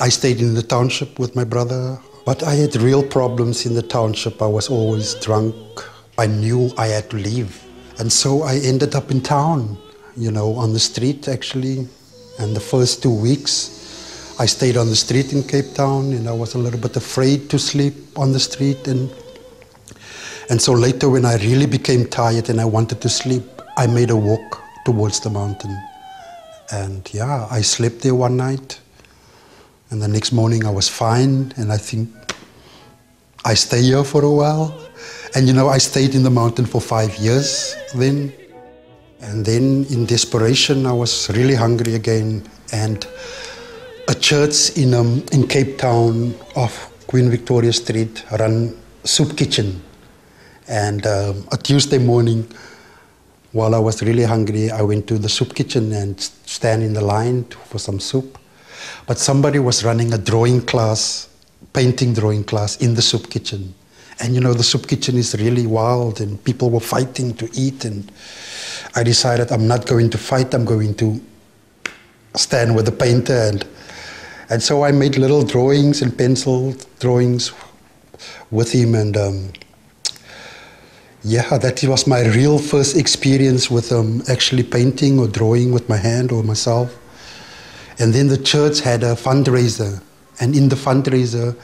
I stayed in the township with my brother, but I had real problems in the township. I was always drunk. I knew I had to leave. And so I ended up in town, you know, on the street actually. And the first two weeks, I stayed on the street in Cape Town and I was a little bit afraid to sleep on the street. And, and so later, when I really became tired and I wanted to sleep, I made a walk towards the mountain. And yeah, I slept there one night. And the next morning I was fine. And I think I stay here for a while. And you know, I stayed in the mountain for five years then. And then in desperation, I was really hungry again. And a church in, um, in Cape Town off Queen Victoria Street ran soup kitchen. And um, a Tuesday morning, while I was really hungry, I went to the soup kitchen and stand in the line for some soup. But somebody was running a drawing class, painting drawing class in the soup kitchen. And you know, the soup kitchen is really wild and people were fighting to eat. And I decided I'm not going to fight, I'm going to stand with the painter. And, and so I made little drawings and pencil drawings with him. And um, yeah, that was my real first experience with um, actually painting or drawing with my hand or myself. And then the church had a fundraiser. And in the fundraiser,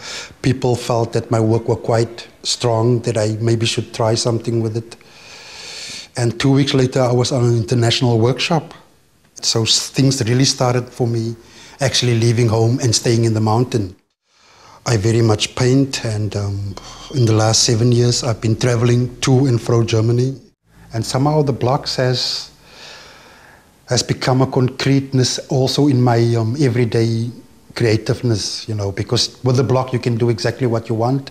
people felt that my work was quite strong, that I maybe should try something with it. And two weeks later, I was on an international workshop. So things really started for me actually leaving home and staying in the mountain. I very much paint, and um, in the last seven years, I've been traveling to and fro Germany. And somehow the blocks has has become a concreteness also in my um, everyday creativeness, you know, because with the block you can do exactly what you want.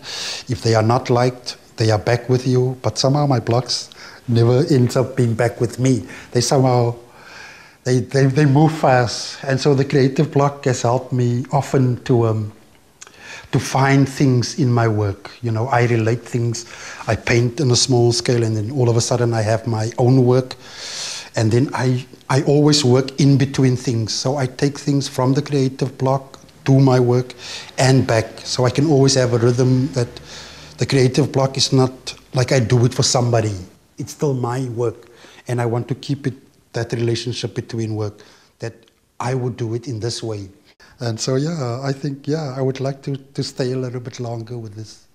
If they are not liked, they are back with you. But somehow my blocks never ends up being back with me. They somehow they, they, they move fast. And so the creative block has helped me often to um, to find things in my work. You know, I relate things. I paint on a small scale and then all of a sudden I have my own work and then I, I always work in between things. So I take things from the creative block to my work and back. So I can always have a rhythm that the creative block is not like I do it for somebody. It's still my work. And I want to keep it, that relationship between work, that I would do it in this way. And so, yeah, I think, yeah, I would like to, to stay a little bit longer with this.